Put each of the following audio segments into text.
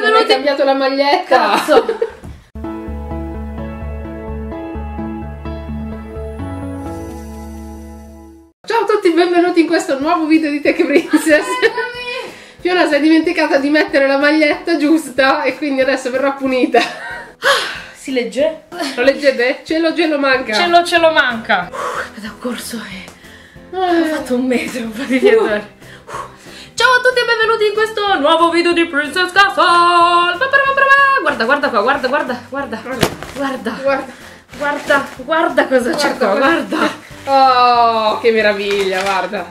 Non hai benvenuti. cambiato la maglietta. Cazzo. Ciao a tutti, benvenuti in questo nuovo video di Tech Princess. Fiona si è dimenticata di mettere la maglietta giusta e quindi adesso verrà punita. Si legge? Lo leggete? Cielo, gelo manca. Ce lo, ce lo manca. Uh, un corso e ho fatto un mese, un po' di viaggiare. Ciao a tutti e benvenuti in questo nuovo video di Princess Castle. Guarda, guarda qua, guarda, guarda, guarda, guarda, Guarda. guarda, guarda cosa c'è qua, guarda. Oh, che meraviglia, guarda.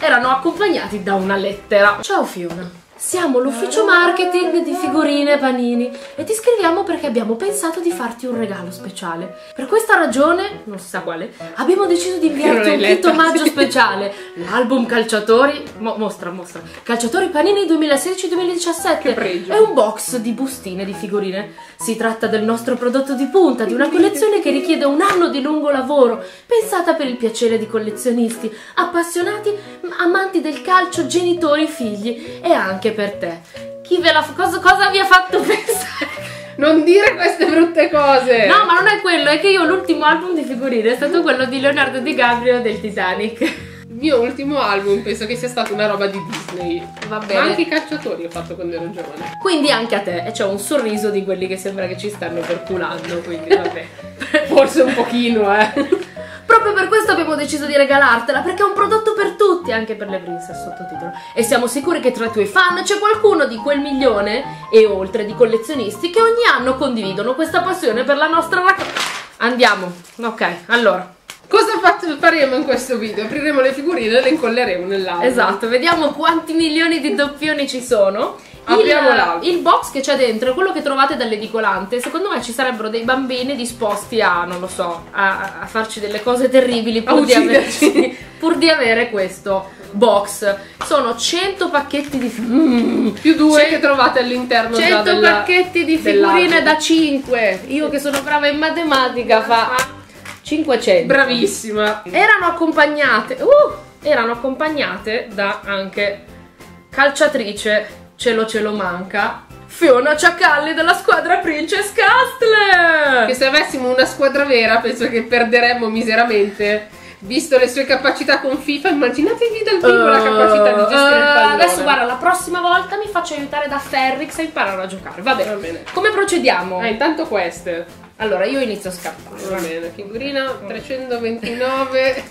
Erano accompagnati da una lettera. Ciao Fiona. Siamo l'ufficio marketing di figurine Panini e ti scriviamo perché abbiamo pensato di farti un regalo speciale. Per questa ragione, non si sa quale, abbiamo deciso di inviarti un kit omaggio speciale, l'album Calciatori, mo- mostra, mostra, Calciatori Panini 2016-2017 Che pregio. e un box di bustine di figurine. Si tratta del nostro prodotto di punta, di una collezione che richiede un anno di lungo lavoro, pensata per il piacere di collezionisti, appassionati, amanti del calcio, genitori, figli e anche per te. Chi ve la fa- cosa, cosa vi ha fatto pensare? Non dire queste brutte cose. No, ma non è quello, è che io l'ultimo album di figurine è stato quello di Leonardo DiCaprio del Titanic. Il mio ultimo album penso che sia stata una roba di Disney. Va Ma bene. anche i calciatori ho fatto quando ero giovane. Quindi anche a te, e c'è un sorriso di quelli che sembra che ci stanno perculando, quindi vabbè. Forse un pochino, eh. Proprio per questo abbiamo deciso di regalartela, perché è un prodotto per tutti, anche per le princess sottotitolo. E siamo sicuri che tra i tuoi fan c'è qualcuno di quel milione e oltre di collezionisti che ogni anno condividono questa passione per la nostra raccolta. Andiamo. Ok, allora. Cosa fa- faremo in questo video? Apriremo le figurine e le incolleremo nell'album. Esatto, vediamo quanti milioni di doppioni ci sono. Il, il box che c'è dentro è quello che trovate dall'edicolante. Secondo me ci sarebbero dei bambini disposti a, non lo so, a, a farci delle cose terribili pur, di ucciderci. pur di avere questo box. Sono 100 pacchetti di mm, Più due che trovate all'interno già 100 della- pacchetti di figurine da 5. Io che sono brava in matematica fa 500. Bravissima. Erano accompagnate, uh, erano accompagnate da anche calciatrice, ce lo ce lo manca, Fiona Ciacalli della squadra Princess Castle. Che se avessimo una squadra vera penso che perderemmo miseramente. Visto le sue capacità con FIFA, immaginatevi dal vivo la capacità di gestire il Eh, pallone. Adesso guarda, la prossima volta mi faccio aiutare da Ferrix a imparare a giocare. Va bene. Va bene. Come procediamo? Ah, intanto queste. Allora, io inizio a scartare. Va bene, figurina 329.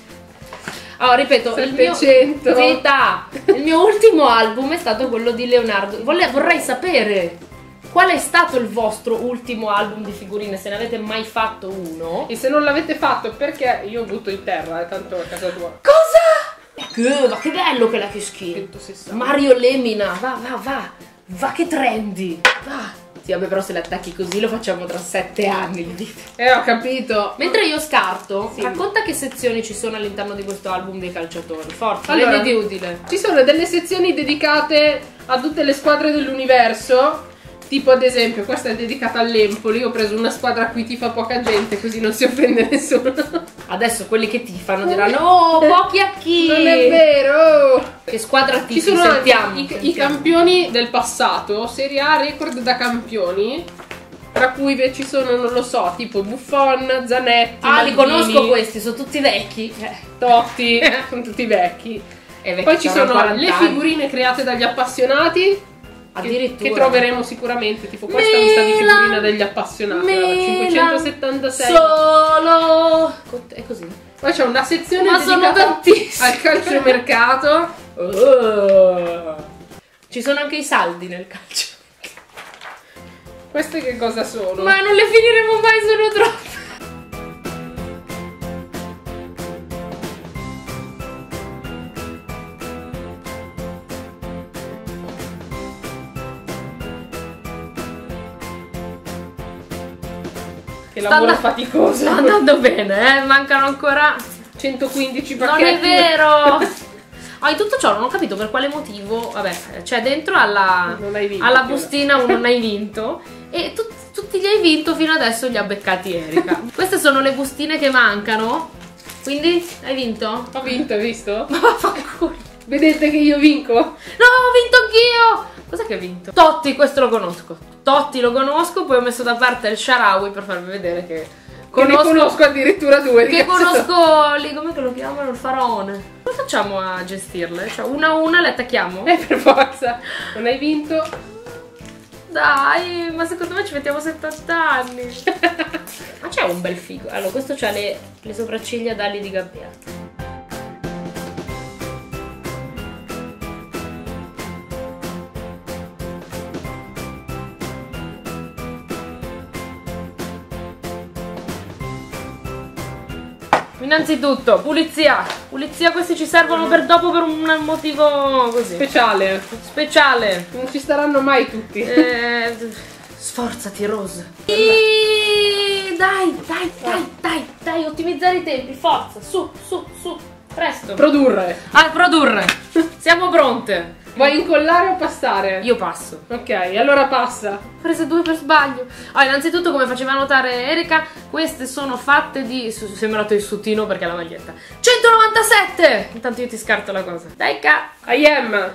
Allora, ripeto, il mio, 700. Zitta! il mio ultimo album è stato quello di Leonardo. Vole- vorrei sapere qual è stato il vostro ultimo album di figurine, se ne avete mai fatto uno. E se non l'avete fatto perché io butto in terra, è tanto a casa tua. Cosa? Che, ma che bello che la che schifo. 160. Mario Lemina, va, va, va. Va che trendy. Va. Sì, vabbè, però se le attacchi così lo facciamo tra sette anni, gli dite. Eh, ho capito. Mentre io scarto, Sì. racconta che sezioni ci sono all'interno di questo album dei calciatori. Forza, Allora, allora, di utile. Ci sono delle sezioni dedicate a tutte le squadre dell'universo. Tipo ad esempio, questa è dedicata all'Empoli. Ho preso una squadra a cui tifa poca gente, così non si offende nessuno. Adesso quelli che tifano diranno Oh, pochi a chi? Non è vero! Che squadra tifi? Ci sono sentiamo, i, i sentiamo. campioni del passato, Serie A record da campioni. Tra cui ci sono, non lo so, tipo Buffon, Zanetti, Ah, li Maldini, conosco questi, sono tutti vecchi. Eh. Totti, sono tutti vecchi. Vecchi Poi ci sono 40 le figurine create dagli appassionati. Che, Addirittura. che troveremo sicuramente. Tipo questa mi sa di figurina degli appassionati. allora, Milan, 576. Solo. È così. Poi c'è una sezione Ma dedicata al calciomercato. Oh. Ci sono anche i saldi nel calcio. Queste che cosa sono? Ma non le finiremo mai, sono troppe. Che Sta lavoro faticoso. Sta andando bene, eh? Mancano ancora 115 Non pacchetti. è vero! Oh, in tutto ciò non ho capito per quale motivo, vabbè, c'è dentro alla, Non hai vinto, alla bustina un non hai vinto e tu- tutti gli hai vinto fino adesso li ha beccati Erika. Queste sono le bustine che mancano, quindi hai vinto? Ho vinto, hai visto? Ma vaffanculo! Vedete che io vinco? No, ho vinto anch'io! Cos'è che ha vinto? Totti, questo lo conosco. Totti lo conosco, poi ho messo da parte il Sharawi per farvi vedere che Che ne conosco addirittura due. che conosco lì, come che lo chiamano? Il faraone. Come facciamo a gestirle? Cioè, una a una le attacchiamo? Eh, per forza. Non hai vinto. Dai, ma secondo me ci mettiamo 70 anni. ma c'è un bel figo. Allora, questo c'ha le, le sopracciglia d'ali di gabbiano. Innanzitutto, pulizia. Pulizia, questi ci servono per dopo per un motivo così. Speciale. Speciale. Non ci staranno mai tutti. Eh, sforzati, Rose. Dai, dai, dai, dai, dai, ottimizzare i tempi, forza, su, su, su, presto. Produrre. A produrre. Siamo pronte. Vuoi incollare o passare? Io passo. Ok, allora passa. Ho prese due per sbaglio. Ah, innanzitutto, come faceva notare Erika, queste sono fatte di. Sembrato il suttino perché è la maglietta. 197! Intanto io ti scarto la cosa. Dai, ca. I am.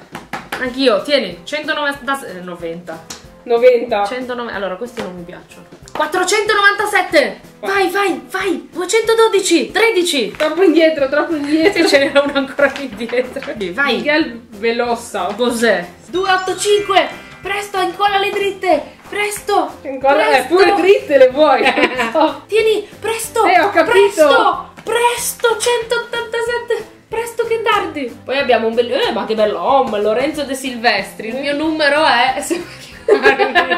Anch'io, tieni. 190. eh, 90. 90. 109. Allora, questi non mi piacciono. 497! Vai, vai, vai! 212! 13! Troppo indietro, troppo indietro. Sì, ce n'era uno ancora lì dietro. Vai! Miguel Velossa. Cos'è? 285! Presto, incolla le dritte! Presto! Ancora, eh, presto! pure dritte le vuoi. Oh. Tieni, presto! Eh, ho capito. Presto! Presto! 187! Presto che tardi! Poi abbiamo un bel... Eh, ma che bello! Lorenzo De Silvestri. Il mio numero è...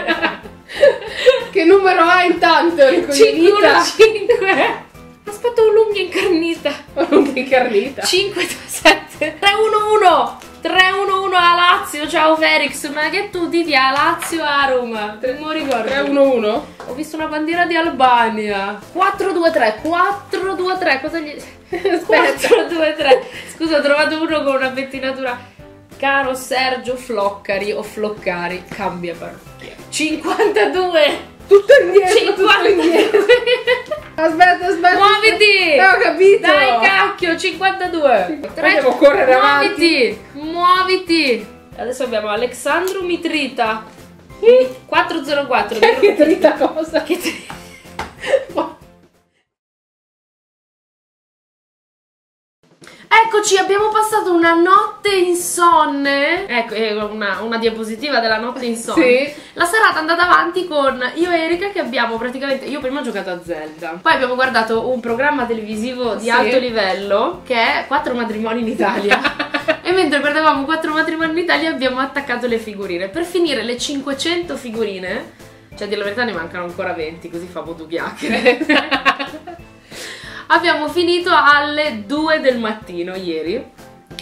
numero hai intanto? Ricoglionita. 515! Aspetta un'unghia incarnita. Un'unghia incarnita. 527 311 311 a Lazio, ciao Felix, ma che tu diti a Lazio a Roma? Non ricordo. 311? Ho visto una bandiera di Albania. 423, 423, cosa gli... Aspetta. 423. Scusa, ho trovato uno con una pettinatura. Caro Sergio Floccari o Floccari, cambia parrucchiere. 52. Tutto indietro, tutto 52. indietro. Aspetta, aspetta. Muoviti! Eh, ho capito. Dai, cacchio, 52. Poi devo correre Muoviti! Muoviti! Adesso abbiamo Alexandro Mitrita. 404. Che trita cosa? Che tri- Eccoci, abbiamo passato una notte insonne. Ecco, è una, una diapositiva della notte insonne. Sì. La serata è andata avanti con io e Erika che abbiamo praticamente. Io prima ho giocato a Zelda. Poi abbiamo guardato un programma televisivo di Sì. alto livello che è Quattro matrimoni in Italia. e mentre guardavamo Quattro matrimoni in Italia abbiamo attaccato le figurine. Per finire le 500 figurine, cioè a dire la verità ne mancano ancora 20, così famo due chiacchiere. abbiamo finito alle 2 del mattino ieri.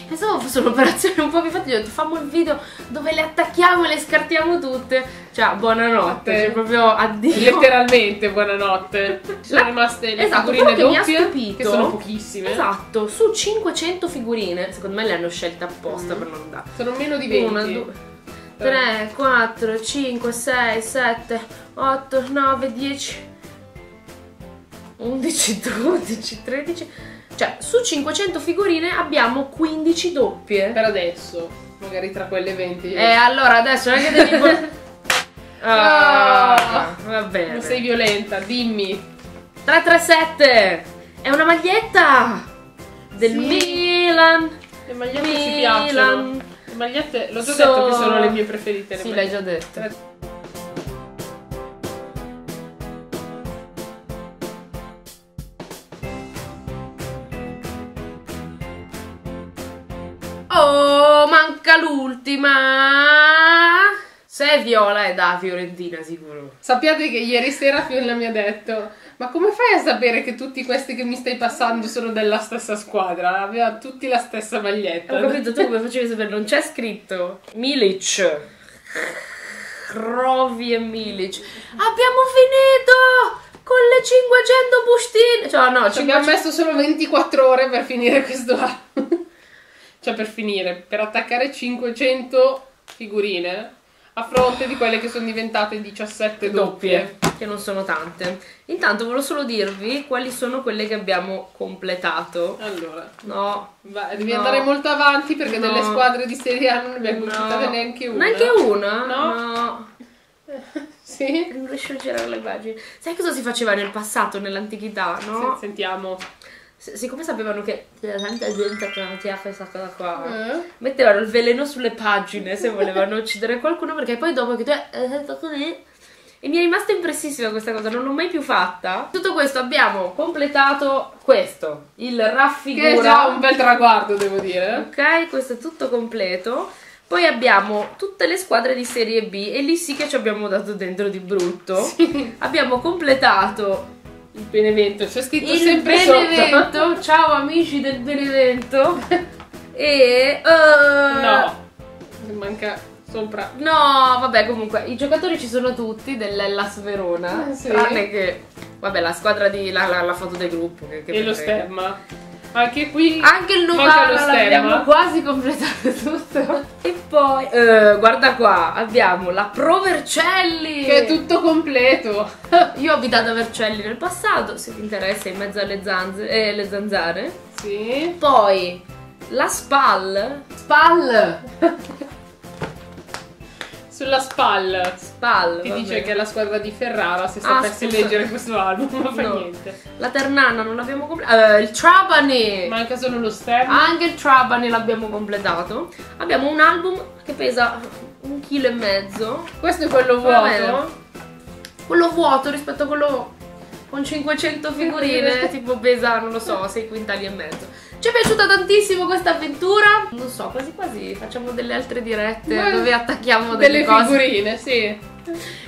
Pensavo fosse un'operazione un po' più fatta, ho detto fammo il video dove le attacchiamo e le scartiamo tutte. Cioè, buonanotte, Notte. cioè proprio addio. Letteralmente, buonanotte. Sono La- rimaste le Esatto, figurine che doppie, stupito- che sono pochissime. Esatto, su 500 figurine, secondo me le hanno scelte apposta Mm. per non dare. Sono meno di 20. 1, 2, 3, 4, 5, 6, 7, 8, 9, 10, 11, 12, 13. Cioè, su 500 figurine abbiamo 15 doppie. Per adesso, magari tra quelle 20. E allora adesso non è che devi. Ah, va bene. Non sei violenta, dimmi. 337 è una maglietta del Sì. Milan. Le magliette ci Milan. piacciono. Le magliette, l'ho già So- detto che sono le mie preferite. le Sì, l'hai già detto. Oh, manca l'ultima. Se è viola è da Fiorentina sicuro. Sappiate che ieri sera Fiona mi ha detto: Ma come fai a sapere che tutti questi che mi stai passando sono della stessa squadra? Aveva tutti la stessa maglietta. Ho capito, tu come facevi a sapere? Non c'è scritto Milic. Rovi e Milic. Abbiamo finito con le 500 bustine. Cioè, no, Ci abbiamo 500... messo solo 24 ore per finire questo anno. Cioè, per finire, per attaccare 500 figurine a fronte di quelle che sono diventate 17 doppie. doppie. che non sono tante. Intanto volevo solo dirvi quali sono quelle che abbiamo completato. Allora, No, va, devi No. andare molto avanti perché No. delle squadre di Serie A non ne abbiamo no. completate neanche una. Neanche una? No. no. Sì? Non riesco a girare le pagine. Sai cosa si faceva nel passato, nell'antichità, no? Sentiamo. Siccome sapevano che c'era tanta gente che faceva questa cosa qua, Eh? mettevano il veleno sulle pagine se volevano uccidere qualcuno, perché poi dopo che tu hai detto così. E mi è rimasta impressissima questa cosa, non l'ho mai più fatta. Tutto questo abbiamo completato questo, il Che raffigura. è già un bel traguardo, devo dire. Ok, questo è tutto completo. Poi abbiamo tutte le squadre di Serie B e lì sì che ci abbiamo dato dentro di brutto. Abbiamo completato Il Benevento, c'è scritto il sempre sotto. Benevento. Ciao amici del Benevento. e... eh, No, manca sopra. No, vabbè, comunque i giocatori ci sono tutti dell'Ellas Verona. Eh, sì. Tranne che, vabbè, la squadra di. la, la- la foto del gruppo. Che, che E lo stemma. Anche qui Anche il Novara l'abbiamo quasi completato tutto. E poi, eh, guarda qua, abbiamo la Pro Vercelli. Che è tutto completo. Io ho abitato a Vercelli nel passato, se ti interessa, in mezzo alle zanze, eh, le zanzare. Sì. Poi la Spal. Spal. Sulla spalla. Spal. Ti vabbè. dice che è la squadra di Ferrara se Ah, sapesse scusa. leggere questo album, ma fa No. niente. La Ternana non l'abbiamo completato. il Trabani. Manca solo lo stemma. Anche il Trabani l'abbiamo completato. Abbiamo un album che pesa un chilo e mezzo. Questo è quello vuoto. bene. Quello vuoto rispetto a quello con 500 figurine, tipo pesa, non lo so, 6 quintali e mezzo. Ci è piaciuta tantissimo questa avventura. Non so, quasi quasi facciamo delle altre dirette Beh, dove attacchiamo delle, Delle cose figurine, sì.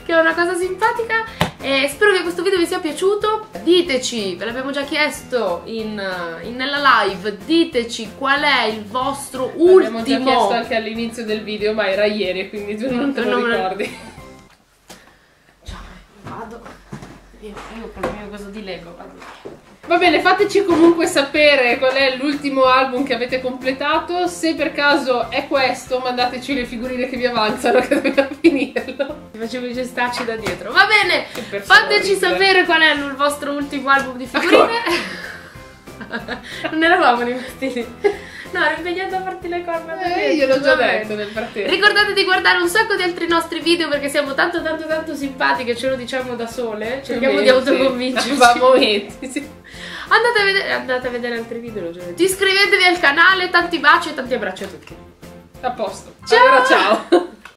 che è una cosa simpatica. E spero che questo video vi sia piaciuto. Diteci, ve l'abbiamo già chiesto in, in- nella live, diteci qual è il vostro Abbiamo già ultimo. chiesto anche all'inizio del video, ma era ieri, quindi tu non te lo Non ricordi. Ciao, vado. Io, io con il mio coso di Lego vado. Va bene, fateci comunque sapere qual è l'ultimo album che avete completato. Se per caso è questo, mandateci le figurine che vi avanzano, che dobbiamo finirlo. Ti facevo i gestacci da dietro. Va bene, fateci sapere qual è il vostro ultimo album di figurine. non eravamo rimasti lì. No, ero impegnata a farti le corna da Eh, io l'ho già detto nel frattempo. Ricordate di guardare un sacco di altri nostri video perché siamo tanto tanto tanto simpatiche, ce lo diciamo da sole, cerchiamo di Momenti. autoconvincerci. Va, momenti, sì. Andate a, vedere, andate a vedere altri video, l'ho già detto. Iscrivetevi al canale, tanti baci e tanti abbracci a tutti. A posto. Ciao! Allora, ciao.